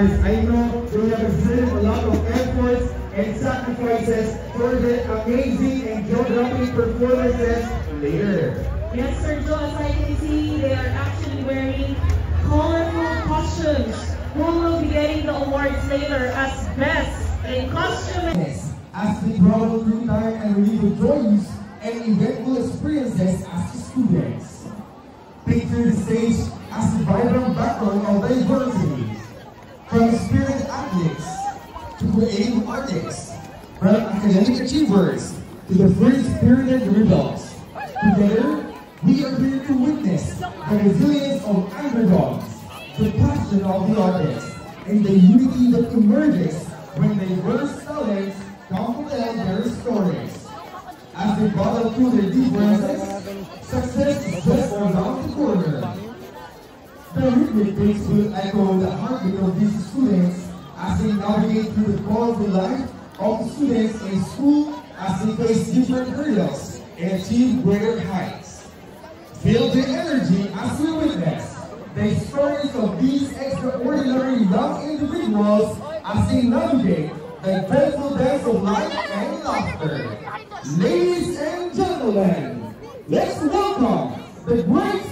Course. I know they have exerted a lot of efforts and sacrifices for the amazing and geographic performances later. Yes, Sir Joe, as I can see, they are actually wearing colorful costumes. Who will be getting the awards later as best in costume? Yes, as they travel through time and relive joys and eventful experiences as the students. Picture the stage as the vibrant background of diversity. From spirit athletes to creative artists, from academic achievers to the free-spirited rebels. Together, we are here to witness the resilience of underdogs, the passion of the artists, and the unity that emerges when diverse talents come to tell their stories. As they battle through their differences, success is just around. Rhythmic beats will echo the heartbeat of these students as they navigate through the colorful life of students in school as they face different hurdles and achieve greater heights. Feel the energy as we witness the stories of these extraordinary young individuals as they navigate the dreadful dance of life and laughter. Ladies and gentlemen, let's welcome the Great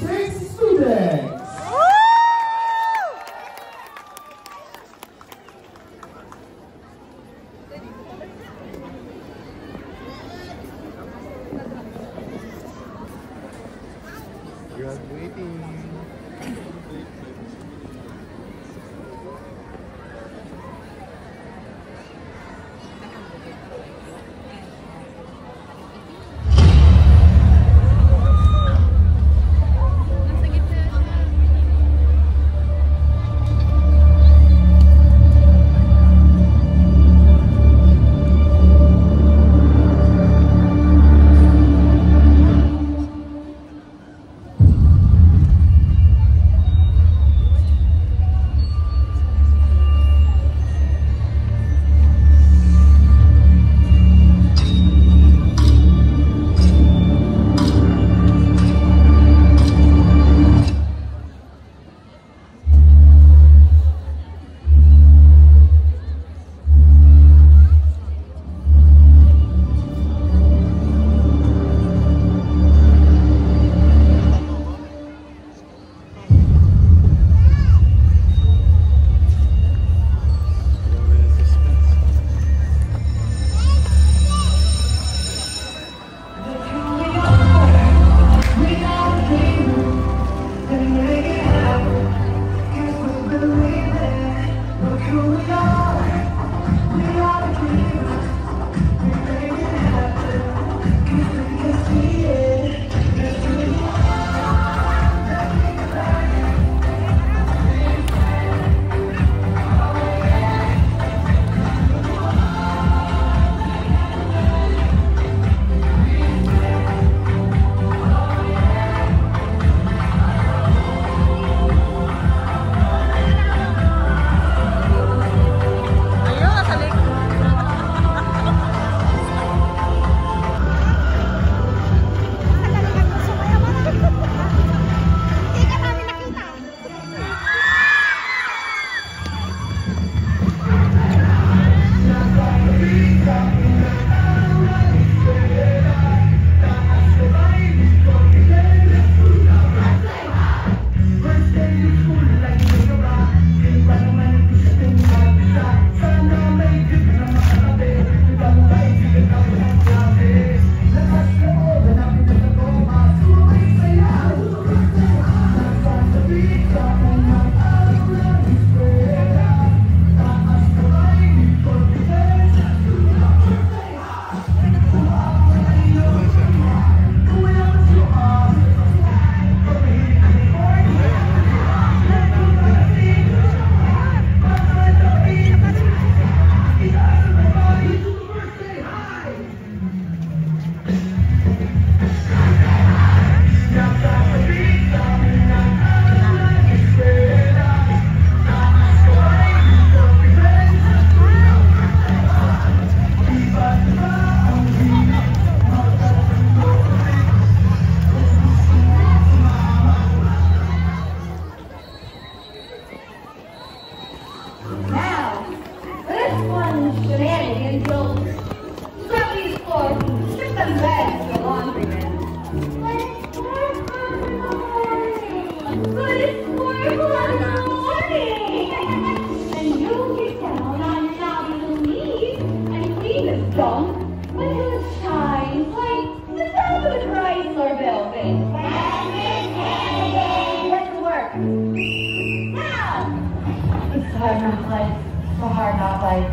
The hard knock life.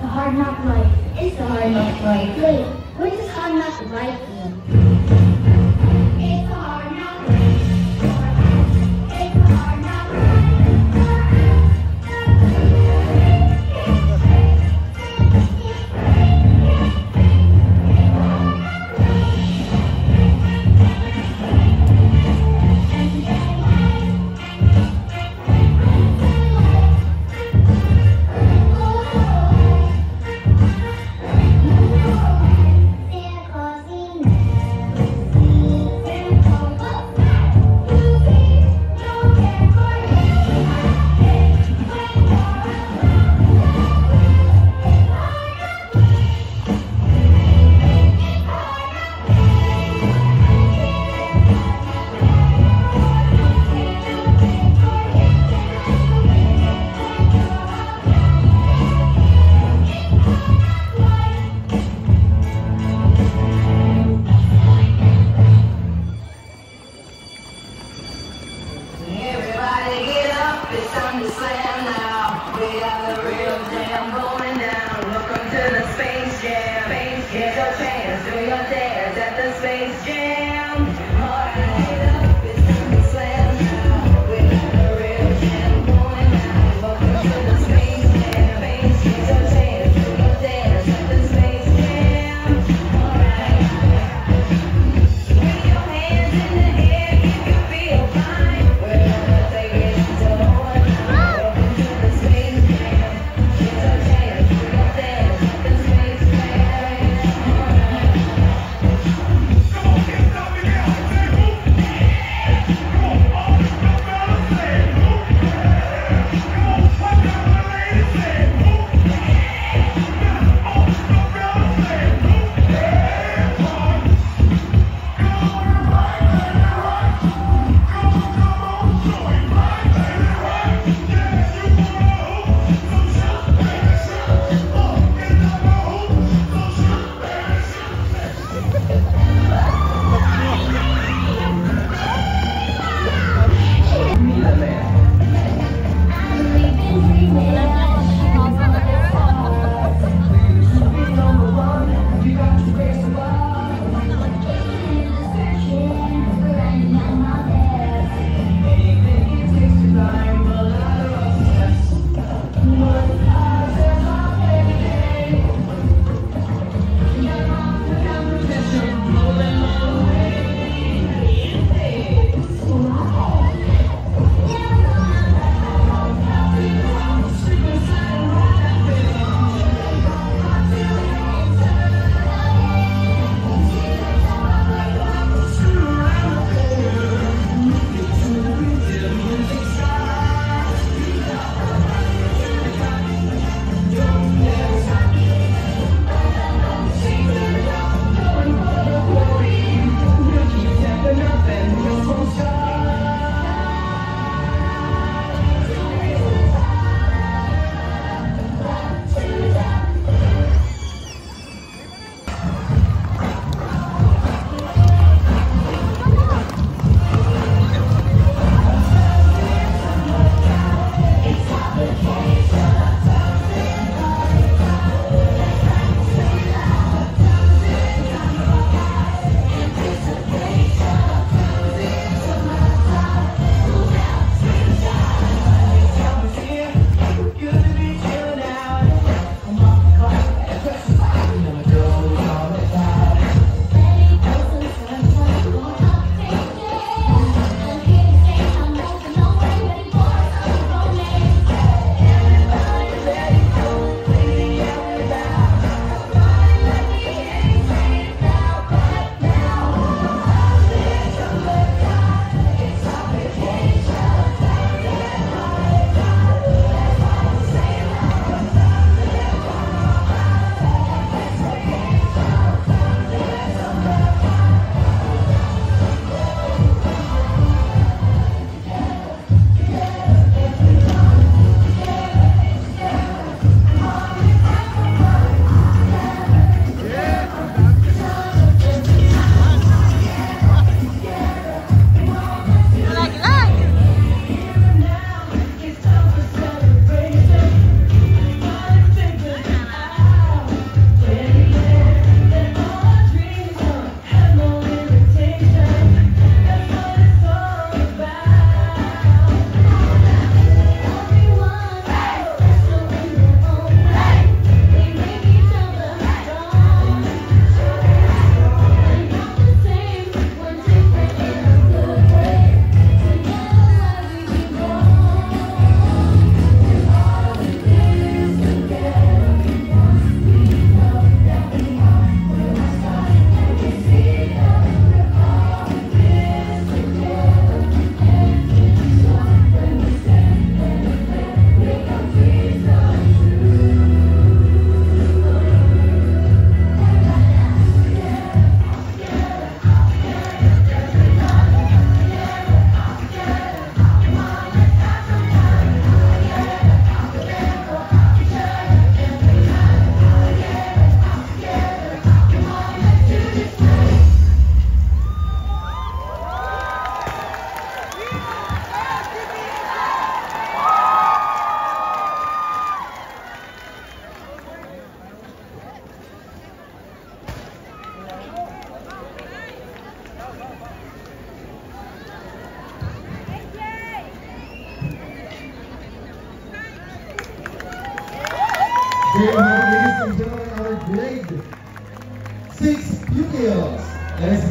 The hard knock life is the hard knock life. Wait, what does hard knock life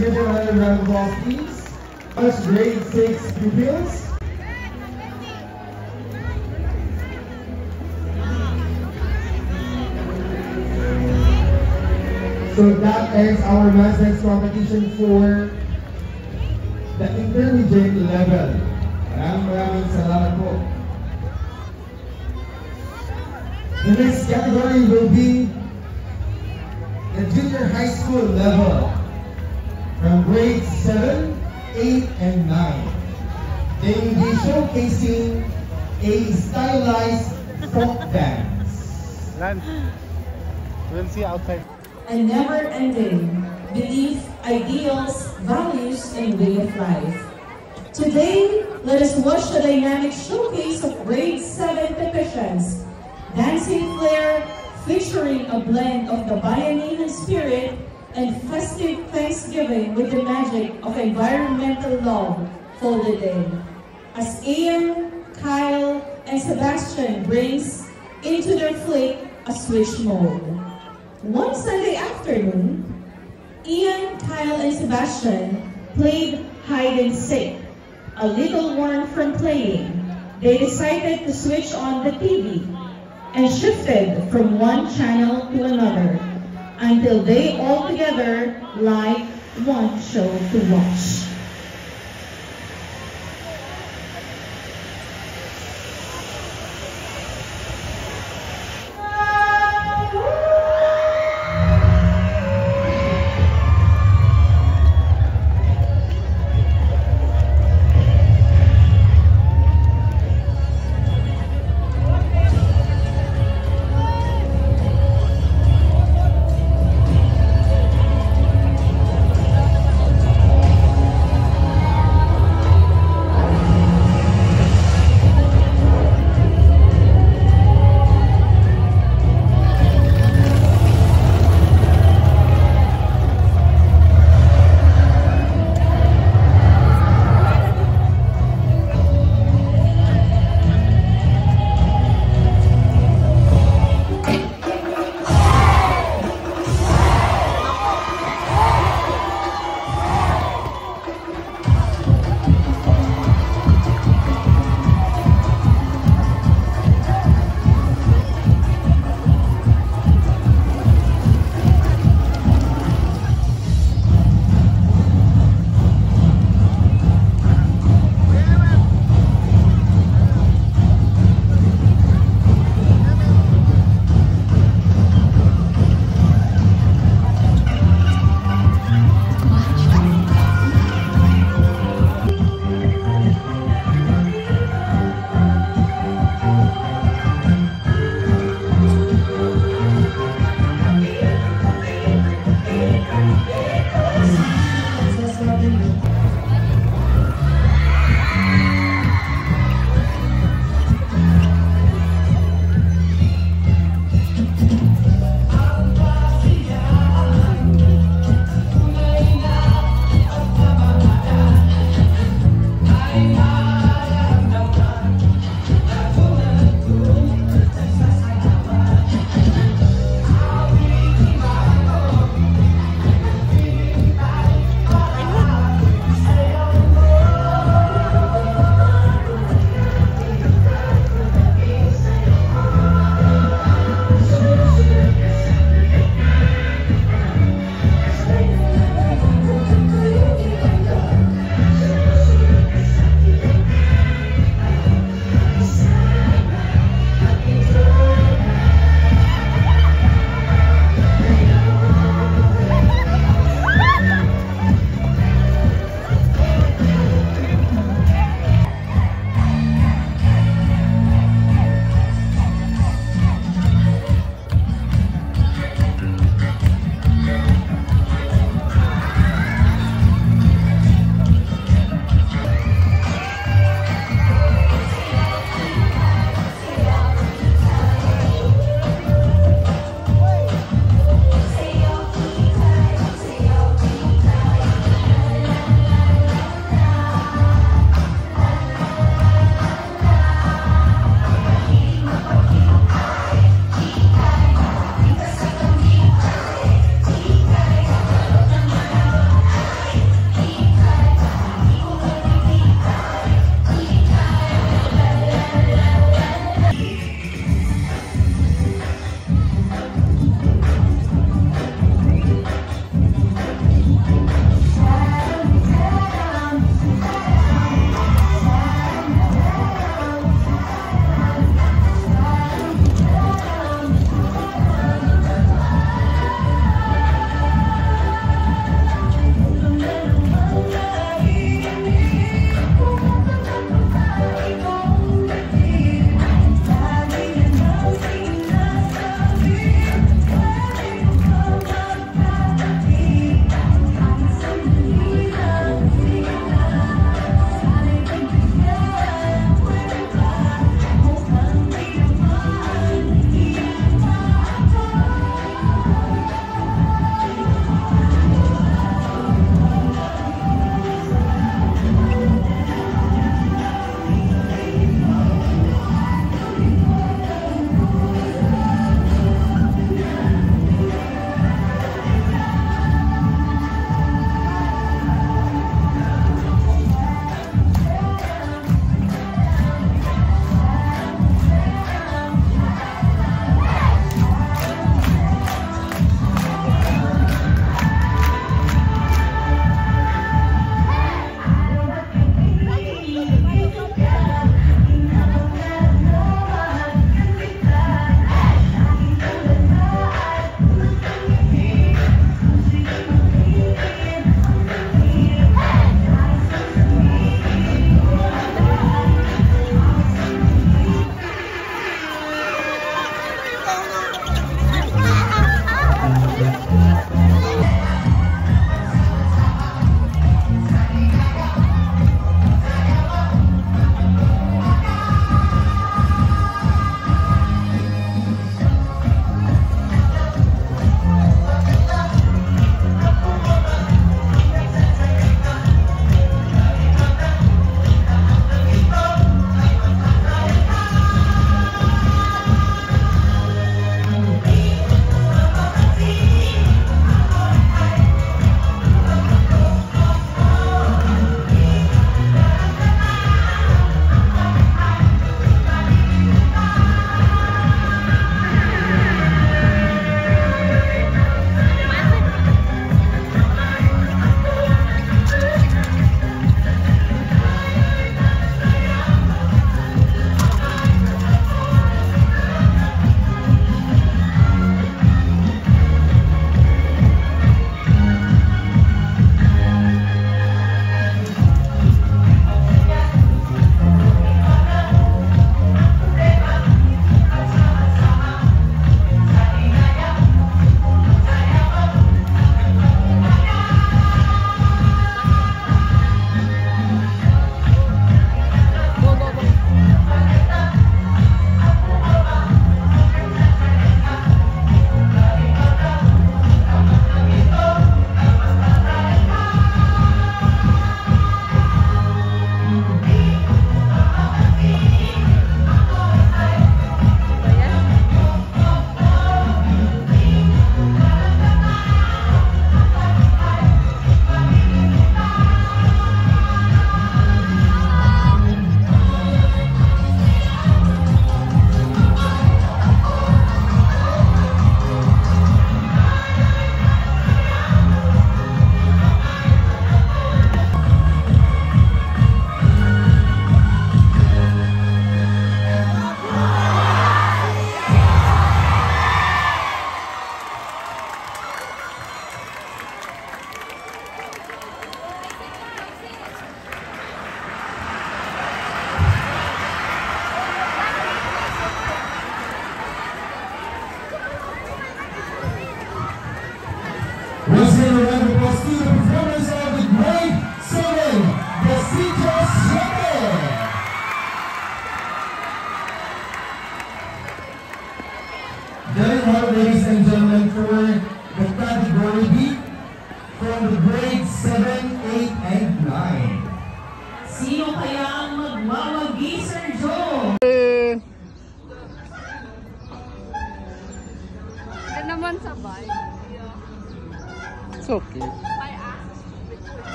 give another round of applause, please. Grade six pupils. So that ends our math science competition for the intermediate level. Maraming maraming salamat po. The next category will be the junior high school level from grades 7, 8, and 9. They will be showcasing a stylized folk dance. Lance, we'll see you outside. a never-ending belief, ideals, values, and way of life. Today, let us watch the dynamic showcase of grade 7 Pepicians, Dancing Flair featuring a blend of the Bayanihan spirit and festive Thanksgiving with the magic of environmental love folded in. As Ian, Kyle, and Sebastian brings into their flick a switch mode. One Sunday afternoon, Ian, Kyle, and Sebastian played hide and seek. A little worn from playing, they decided to switch on the TV and shifted from one channel to another until they all together like one show to watch.